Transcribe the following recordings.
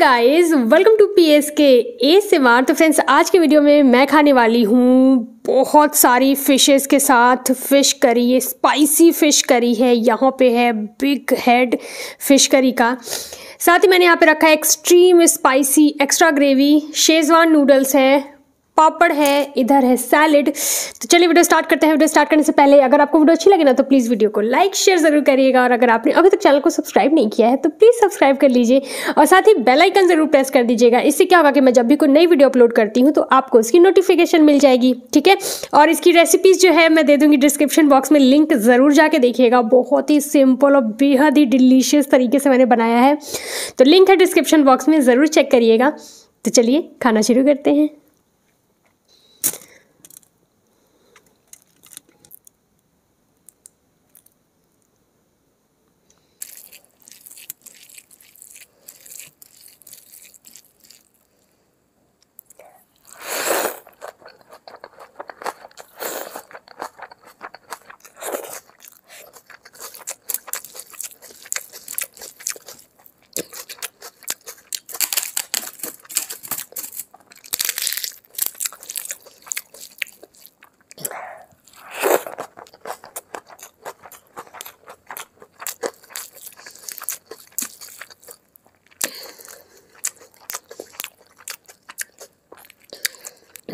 Guys welcome to P S K A Simar तो friends आज के वीडियो में मैं खाने वाली हूँ बहुत सारी फिशेस के साथ फ़िश करी ये स्पाइसी फ़िश करी है। यहाँ पे है बिग हेड फ़िश करी का। साथ ही मैंने यहाँ पे रखा है extreme spicy extra gravy schezwan noodles है। पापड़ है, इधर है सैलेड। तो चलिए वीडियो स्टार्ट करते हैं। वीडियो स्टार्ट करने से पहले अगर आपको वीडियो अच्छी लगे ना तो प्लीज़ वीडियो को लाइक, शेयर ज़रूर करिएगा। और अगर आपने अभी तक चैनल को सब्सक्राइब नहीं किया है तो प्लीज़ सब्सक्राइब कर लीजिए। और साथ ही बेल आइकन ज़रूर प्रेस कर दीजिएगा। इससे क्या होगा कि मैं जब भी कोई नई वीडियो अपलोड करती हूँ तो आपको उसकी नोटिफिकेशन मिल जाएगी, ठीक है? और इसकी रेसिपीज़ जो है, मैं दे दूँगी डिस्क्रिप्शन बॉक्स में लिंक ज़रूर जाके देखिएगा। बहुत ही सिंपल और बेहद ही डिलीशियस तरीके से मैंने बनाया है। तो लिंक है डिस्क्रिप्शन बॉक्स में, ज़रूर चेक करिएगा। तो चलिए, खाना शुरू करते हैं।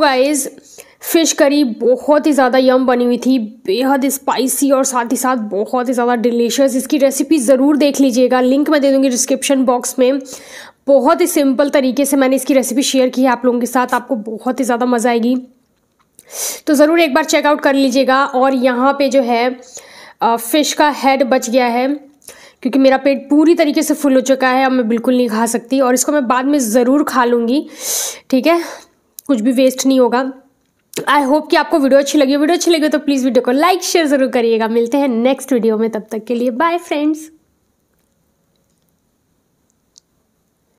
गाइज़ फ़िश करी बहुत ही ज़्यादा यम बनी हुई थी, बेहद स्पाइसी और साथ ही साथ बहुत ही ज़्यादा डिलीशियस इसकी रेसिपी ज़रूर देख लीजिएगा लिंक मैं दे दूँगी डिस्क्रिप्शन बॉक्स में। बहुत ही सिंपल तरीके से मैंने इसकी रेसिपी शेयर की है आप लोगों के साथ, आपको बहुत ही ज़्यादा मज़ा आएगी। तो ज़रूर एक बार चेकआउट कर लीजिएगा और यहाँ पे जो है फ़िश का हेड बच गया है, क्योंकि मेरा पेट पूरी तरीके से फुल हो चुका है, अब मैं बिल्कुल नहीं खा सकती और इसको मैं बाद में ज़रूर खा लूँगी, ठीक है? कुछ भी वेस्ट नहीं होगा। आई होप कि आपको वीडियो अच्छी लगी। वीडियो अच्छी लगी तो प्लीज़ वीडियो को लाइक शेयर ज़रूर करिएगा। मिलते हैं नेक्स्ट वीडियो में। तब तक के लिए बाय फ्रेंड्स